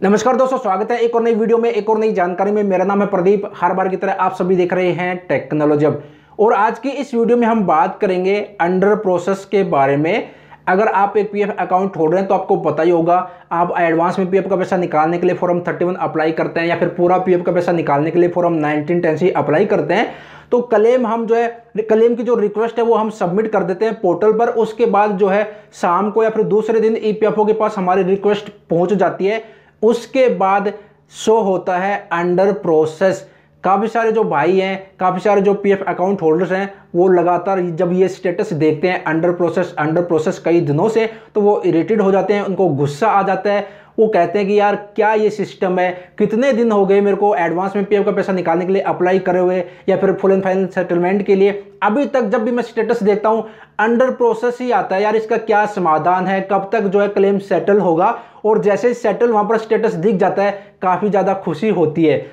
नमस्कार दोस्तों, स्वागत है एक और नई वीडियो में, एक और नई जानकारी में। मेरा नाम है प्रदीप। हर बार की तरह आप सभी देख रहे हैं टेक्नोलॉजी और आज की इस वीडियो में हम बात करेंगे अंडर प्रोसेस के बारे में। अगर आप एक पीएफ अकाउंट रहे हैं तो आपको पता ही होगा, आप एडवांस में पीएफ का पैसा निकालने के लिए फॉर्म 31 अप्लाई करते हैं, या फिर पूरा पीएफ का पैसा निकालने के लिए फॉर्म 19 टेंसी अप्लाई करते हैं। तो क्लेम हम जो है क्लेम की जो रिक्वेस्ट है, वो हम सबमिट कर देते हैं पोर्टल पर। उसके बाद जो है, शाम को या फिर दूसरे दिन ईपीएफओ के पास हमारी रिक्वेस्ट पहुँच जाती है। उसके बाद शो होता है अंडर प्रोसेस। काफ़ी सारे जो भाई हैं, काफ़ी सारे जो पीएफ अकाउंट होल्डर्स हैं, वो लगातार जब ये स्टेटस देखते हैं, अंडर प्रोसेस अंडर प्रोसेस कई दिनों से तो वो इरेटेड हो जाते हैं, उनको गुस्सा आ जाता है वो कहते हैं कि यार क्या ये सिस्टम है? कितने दिन हो गए मेरे को एडवांस में पीएफ का पैसा निकालने के लिए अप्लाई करे हुए या फिर फुल एंड फाइनल सेटलमेंट के लिए? अभी तक जब भी मैं स्टेटस देखता हूँ अंडर प्रोसेस ही आता है। यार इसका क्या समाधान है? कब तक जो है क्लेम सेटल होगा? और जैसे ही सेटल वहाँ पर स्टेटस दिख जाता है काफ़ी ज़्यादा खुशी होती है।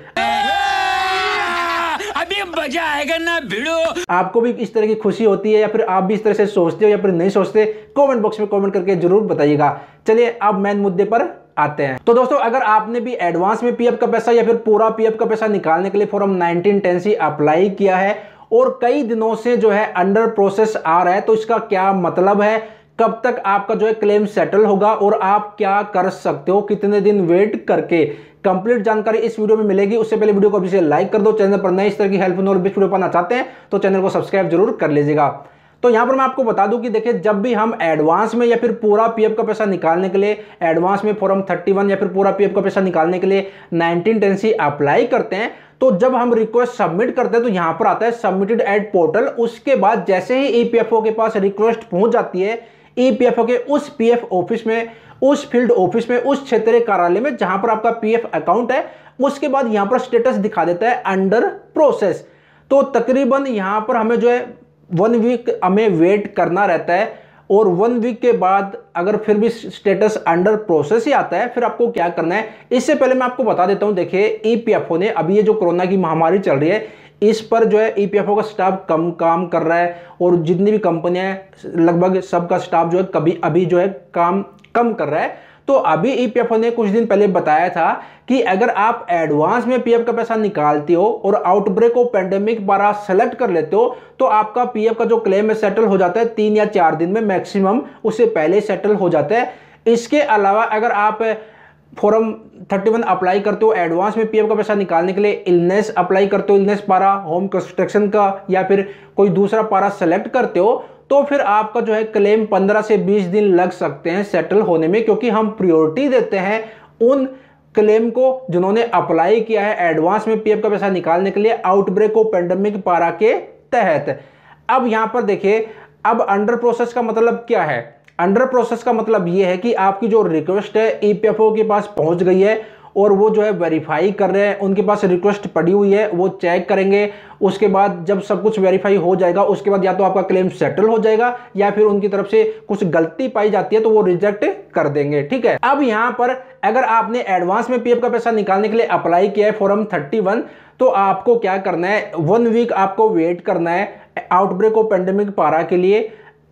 मज़ा आएगा ना भिड़ो। आपको भी इस तरह की खुशी होती है या फिर आप भी इस तरह से सोचते हो या फिर नहीं सोचते कमेंट बॉक्स में कमेंट करके ज़रूर बताइएगा। चलिए अब मेन मुद्दे पर आते हैं। तो दोस्तों, अगर आपने भी एडवांस में पीएफ का पैसा या फिर पूरा पीएफ का पैसा निकालने के लिए फॉर्म 19 टेंसी अप्लाई किया है और कई दिनों से जो है अंडर प्रोसेस आ रहा है तो इसका क्या मतलब है? कब तक आपका जो है क्लेम सेटल होगा और आप क्या कर सकते हो? कितने दिन वेट करके? कंप्लीट जानकारी इस वीडियो में मिलेगी। उससे पहले वीडियो को अभी से लाइक कर दो। चैनल पर नए इस तरह की हेल्पफुल और वीडियो पाना चाहते हैं तो चैनल को सब्सक्राइब ज़रूर कर लीजिएगा। तो यहाँ पर मैं आपको बता दूँ कि देखिए, जब भी हम एडवांस में या फिर पूरा पीएफ का पैसा निकालने के लिए एडवांस में फॉर्म 31 या फिर पूरा पीएफ का पैसा निकालने के लिए 19 टेंसी अप्लाई करते हैं तो जब हम रिक्वेस्ट सबमिट करते हैं तो यहाँ पर आता है सबमिटेड एड पोर्टल उसके बाद जैसे ही ईपीएफओ के पास रिक्वेस्ट पहुँच जाती है ईपीएफओ के उस पीएफ ऑफ़िस में, उस फ़ील्ड ऑफ़िस में, उस क्षेत्रीय कार्यालय में जहाँ पर आपका पीएफ अकाउंट है, उसके बाद यहाँ पर स्टेटस दिखा देता है अंडर प्रोसेस तो तकरीबन यहाँ पर हमें जो है वन वीक हमें वेट करना रहता है और वन वीक के बाद अगर फिर भी स्टेटस अंडर प्रोसेस ही आता है, फिर आपको क्या करना है? इससे पहले मैं आपको बता देता हूँ, देखिए ईपीएफओ ने अभी ये जो कोरोना की महामारी चल रही है, इस पर जो है ईपीएफओ का स्टाफ कम काम कर रहा है और जितनी भी कंपनियाँ हैं, लगभग सबका स्टाफ जो है कभी अभी जो है काम कम कर रहा है। तो अभी ईपीएफओ ने कुछ दिन पहले बताया था कि अगर आप एडवांस में पीएफ का पैसा निकालते हो और आउटब्रेक और पेंडेमिक द्वारा सेलेक्ट कर लेते हो तो आपका पीएफ का जो क्लेम है सेटल हो जाता है तीन या चार दिन में मैक्सिमम उससे पहले सेटल हो जाता है। इसके अलावा अगर आप फॉर्म 31 अप्लाई करते हो एडवांस में पीएफ का पैसा निकालने के लिए इलनेस अप्लाई करते हो इलनेस पारा होम कंस्ट्रक्शन का या फिर कोई दूसरा पारा सेलेक्ट करते हो तो फिर आपका जो है क्लेम 15 से 20 दिन लग सकते हैं सेटल होने में, क्योंकि हम प्रियोरिटी देते हैं उन क्लेम को जिन्होंने अप्लाई किया है एडवांस में पीएफ का पैसा निकालने के लिए आउटब्रेक ऑफ़ पेंडेमिक पारा के तहत। अब यहाँ पर देखिए, अब अंडर प्रोसेस का मतलब क्या है? अंडर प्रोसेस का मतलब यह है कि आपकी जो रिक्वेस्ट है ईपीएफओ के पास पहुँच गई है और वो जो है वेरीफाई कर रहे हैं। उनके पास रिक्वेस्ट पड़ी हुई है, वो चेक करेंगे। उसके बाद जब सब कुछ वेरीफाई हो जाएगा, उसके बाद या तो आपका क्लेम सेटल हो जाएगा, या फिर उनकी तरफ़ से कुछ गलती पाई जाती है तो वो रिजेक्ट कर देंगे, ठीक है? अब यहाँ पर अगर आपने एडवांस में पीएफ का पैसा निकालने के लिए अप्लाई किया है फॉर्म थर्टी तो आपको क्या करना है? वन वीक आपको वेट करना है आउटब्रेक ऑफ़ पेंडेमिक पारा के लिए।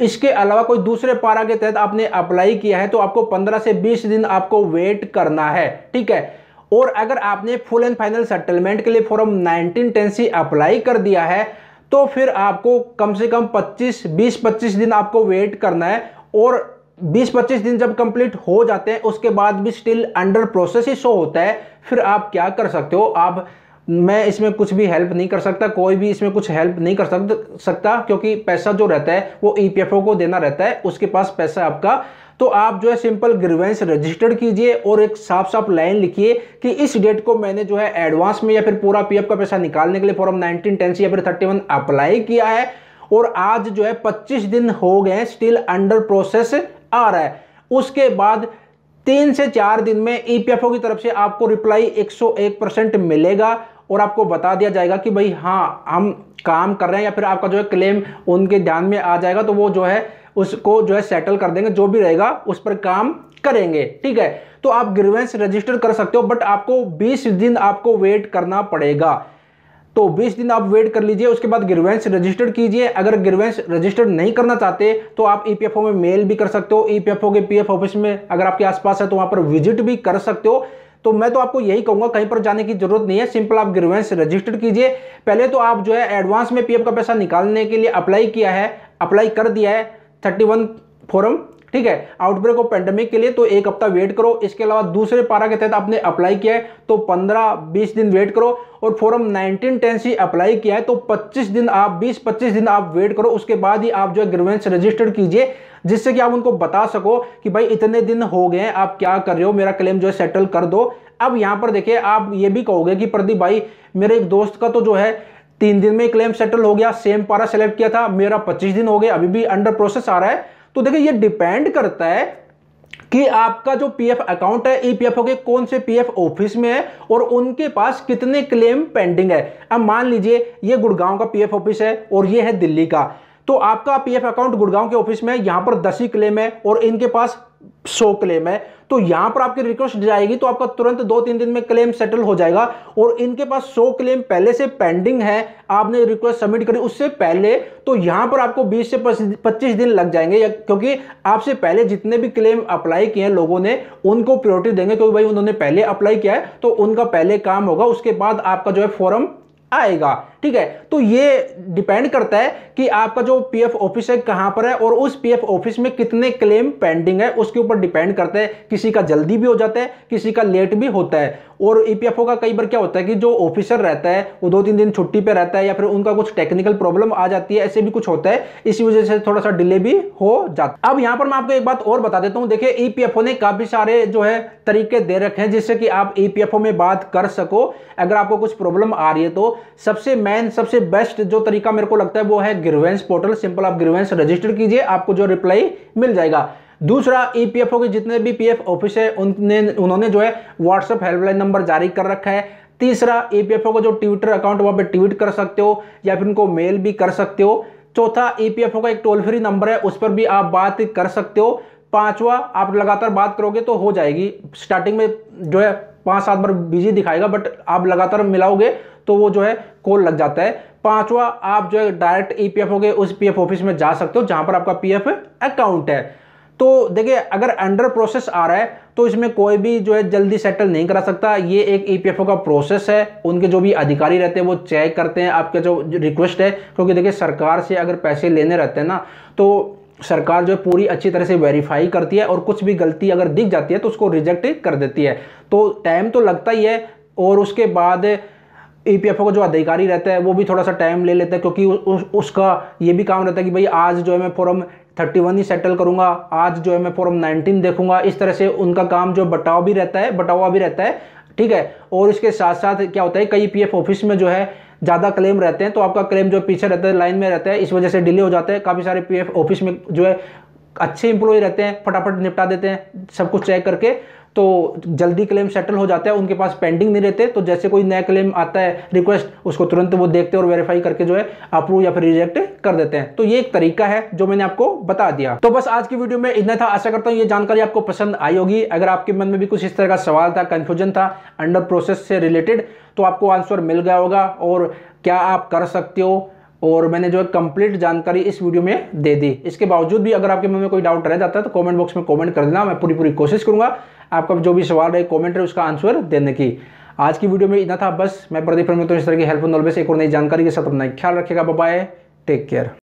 इसके अलावा कोई दूसरे पारा के तहत आपने अप्लाई किया है तो आपको 15 से 20 दिन आपको वेट करना है, ठीक है? और अगर आपने फुल एंड फाइनल सेटलमेंट के लिए फॉर्म 19 टेंसी अप्लाई कर दिया है तो फिर आपको कम से कम 25 20-25 दिन आपको वेट करना है और 20-25 दिन जब कंप्लीट हो जाते हैं, उसके बाद भी स्टिल अंडर प्रोसेस ही शो होता है, फिर आप क्या कर सकते हो? आप मैं इसमें कुछ भी हेल्प नहीं कर सकता, कोई भी इसमें कुछ हेल्प नहीं कर सकता सकता, क्योंकि पैसा जो रहता है, वो ईपीएफओ को देना रहता है, उसके पास पैसा आपका। तो आप जो है सिंपल ग्रीवेंस रजिस्टर्ड कीजिए और एक साफ़ साफ़ लाइन लिखिए कि इस डेट को मैंने जो है एडवांस में या फिर पूरा पीएफ का पैसा निकालने के लिए फॉर्म 19 टेंस या फिर 31 अप्लाई किया है और आज जो है 25 दिन हो गए स्टिल अंडर प्रोसेस आ रहा है। उसके बाद तीन से चार दिन में ईपीएफओ की तरफ़ से आपको रिप्लाई 101 परसेंट मिलेगा। और आपको बता दिया जाएगा कि भाई हाँ हम काम कर रहे हैं या फिर आपका जो है क्लेम उनके ध्यान में आ जाएगा तो वो जो है उसको जो है सेटल कर देंगे, जो भी रहेगा, उस पर काम करेंगे, ठीक है? तो आप ग्रीवेंस रजिस्टर कर सकते हो बट आपको 20 दिन आपको वेट करना पड़ेगा। तो 20 दिन आप वेट कर लीजिए, उसके बाद ग्रीवेंस रजिस्टर कीजिए। अगर ग्रीवेंस रजिस्टर नहीं करना चाहते तो आप ईपीएफओ में मेल भी कर सकते हो ईपीएफओ के पीएफ ऑफ़िस में, अगर आपके आसपास है तो वहाँ पर विज़िट भी कर सकते हो। तो मैं तो आपको यही कहूँगा, कहीं पर जाने की ज़रूरत नहीं है सिंपल आप ग्रीवेंस रजिस्टर कीजिए। पहले तो आप जो है एडवांस में पीएफ का पैसा निकालने के लिए अप्लाई किया है अप्लाई कर दिया है थर्टी वन फॉर्म ठीक है? आउटब्रेक ऑफ़ पेंडेमिक के लिए तो एक हफ़्ता वेट करो। इसके अलावा दूसरे पारा के तहत आपने अप्लाई किया है तो 15-20 दिन वेट करो। और फॉर्म 1910 सी अप्लाई किया है तो 25 दिन आप 20-25 दिन आप वेट करो। उसके बाद ही आप जो है ग्रीवेंस रजिस्टर्ड कीजिए, जिससे कि आप उनको बता सको कि भाई इतने दिन हो गए आप क्या कर रहे हो? मेरा क्लेम जो है सेटल कर दो। अब यहाँ पर देखिए, आप ये भी कहोगे कि प्रदीप भाई, मेरे एक दोस्त का तो जो है तीन दिन में क्लेम सेटल हो गया। सेम पारा सेलेक्ट किया था, मेरा पच्चीस दिन हो गया अभी भी अंडर प्रोसेस आ रहा है। तो देखिए, ये डिपेंड करता है कि आपका जो पीएफ अकाउंट है ईपीएफओ के कौन से पीएफ ऑफ़िस में है और उनके पास कितने क्लेम पेंडिंग है। अब मान लीजिए, ये गुड़गांव का पीएफ ऑफ़िस है और ये है दिल्ली का। तो आपका पीएफ अकाउंट गुड़गांव के ऑफ़िस में यहाँ पर दस ही क्लेम है और इनके पास सौ क्लेम है तो यहाँ पर आपकी रिक्वेस्ट जाएगी तो आपका तुरंत दो तीन दिन में क्लेम सेटल हो जाएगा, और इनके पास सौ क्लेम पहले से पेंडिंग है, आपने रिक्वेस्ट सबमिट करी, उससे पहले तो यहाँ पर आपको 20 से 25 दिन लग जाएँगे क्योंकि आपसे पहले जितने भी क्लेम अप्लाई किए हैं लोगों ने, उनको प्रियोरिटी देंगे, क्योंकि भाई उन्होंने पहले अप्लाई किया है तो उनका पहले काम होगा, उसके बाद आपका जो है फॉर्म आएगा। ठीक है? तो ये डिपेंड करता है कि आपका जो पीएफ ऑफ़िस है कहाँ पर है और उस पीएफ ऑफ़िस में कितने क्लेम पेंडिंग है, उसके ऊपर डिपेंड करता है। किसी का जल्दी भी हो जाता है, किसी का लेट भी होता है। और ईपीएफओ का कई बार क्या होता है कि जो ऑफिसर रहता है, वो दो तीन दिन छुट्टी पे रहता है या फिर उनका कुछ टेक्निकल प्रॉब्लम आ जाती है, ऐसे भी कुछ होता है। इसी वजह से थोड़ा सा डिले भी हो जाता है। अब यहाँ पर मैं आपको एक बात और बता देता हूँ। देखिए ईपीएफओ ने काफ़ी सारे जो है तरीके दे रखे हैं जिससे कि आप ईपीएफओ में बात कर सको। अगर आपको कुछ प्रॉब्लम आ रही है तो सबसे मेन सबसे बेस्ट जो तरीका मेरे को लगता है वो है ग्रीवेंस पोर्टल सिंपल आप ग्रीवेंस रजिस्टर कीजिए, आपको जो रिप्लाई मिल जाएगा। दूसरा ईपीएफओ के जितने भी पीएफ ऑफ़िस है, उनने, उन्होंने जो है व्हाट्सएप हेल्पलाइन नंबर जारी कर रखा है। तीसरा ईपीएफओ का जो ट्विटर अकाउंट वहाँ पे ट्वीट कर सकते हो, या फिर उनको मेल भी कर सकते हो। चौथा ईपीएफओ का एक टोल फ्री नंबर है, उस पर भी आप बात कर सकते हो। पांचवा, आप लगातार बात करोगे तो हो जाएगी। स्टार्टिंग में जो है पाँच सात बार बिज़ी दिखाएगा बट आप लगातार मिलाओगे तो वो जो है कॉल लग जाता है। पांचवा, आप जो है डायरेक्ट ईपीएफओ के उस पीएफ ऑफ़िस में जा सकते हो, जहाँ पर आपका पीएफ अकाउंट है। तो देखिए, अगर अंडर प्रोसेस आ रहा है तो इसमें कोई भी जो है जल्दी सेटल नहीं करा सकता। ये एक ईपीएफओ का प्रोसेस है। उनके जो भी अधिकारी रहते हैं, वो चेक करते हैं, आपके जो रिक्वेस्ट है, क्योंकि देखिए, सरकार से अगर पैसे लेने रहते हैं ना तो सरकार जो है पूरी अच्छी तरह से वेरीफाई करती है और कुछ भी गलती अगर दिख जाती है तो उसको रिजेक्ट कर देती है। तो टाइम तो लगता ही है और उसके बाद ई ईपीएफओ का जो अधिकारी रहता है वो भी थोड़ा सा टाइम ले लेता है क्योंकि उस, उसका ये भी काम रहता है कि भाई आज जो है मैं फॉर्म थर्टी वन ही सेटल करूँगा आज जो है मैं फॉर्म नाइनटीन देखूँगा। इस तरह से उनका काम जो बटाव भी रहता है बटावा भी रहता है ठीक है? और इसके साथ साथ क्या होता है कई पीएफ ऑफ़िस में जो है ज़्यादा क्लेम रहते हैं तो आपका क्लेम जो पीछे रहता है लाइन में रहता है, इस वजह से डिले हो जाता है। काफ़ी सारे पीएफ ऑफ़िस में जो है अच्छे इंप्लॉय रहते हैं, फटाफट निपटा देते हैं, सब कुछ चेक करके। तो जल्दी क्लेम सेटल हो जाता है, उनके पास पेंडिंग नहीं रहते तो जैसे कोई नया क्लेम आता है रिक्वेस्ट उसको तुरंत वो देखते और वेरीफाई करके जो है अप्रूव या फिर रिजेक्ट कर देते हैं। तो ये एक तरीका है, जो मैंने आपको बता दिया। तो बस आज की वीडियो में इतना था। आशा करता हूँ ये जानकारी आपको पसंद आई होगी। अगर आपके मन में भी कुछ इस तरह का सवाल था कंफ्यूजन था अंडर प्रोसेस से रिलेटेड तो आपको आंसर मिल गया होगा और क्या आप कर सकते हो? और मैंने जो है कंप्लीट जानकारी इस वीडियो में दे दी। इसके बावजूद भी अगर आपके मन में कोई डाउट रह जाता है तो कमेंट बॉक्स में कमेंट कर देना। मैं पूरी पूरी कोशिश करूँगा। आपका जो भी सवाल रहे कॉमेंट रहे उसका आंसर देने की। आज की वीडियो में इतना था, बस मैं प्रदीप तो इस तरह की हेल्प नॉलेज एक और नई जानकारी के साथ अपना ख्याल रखेगा बाय टेक केयर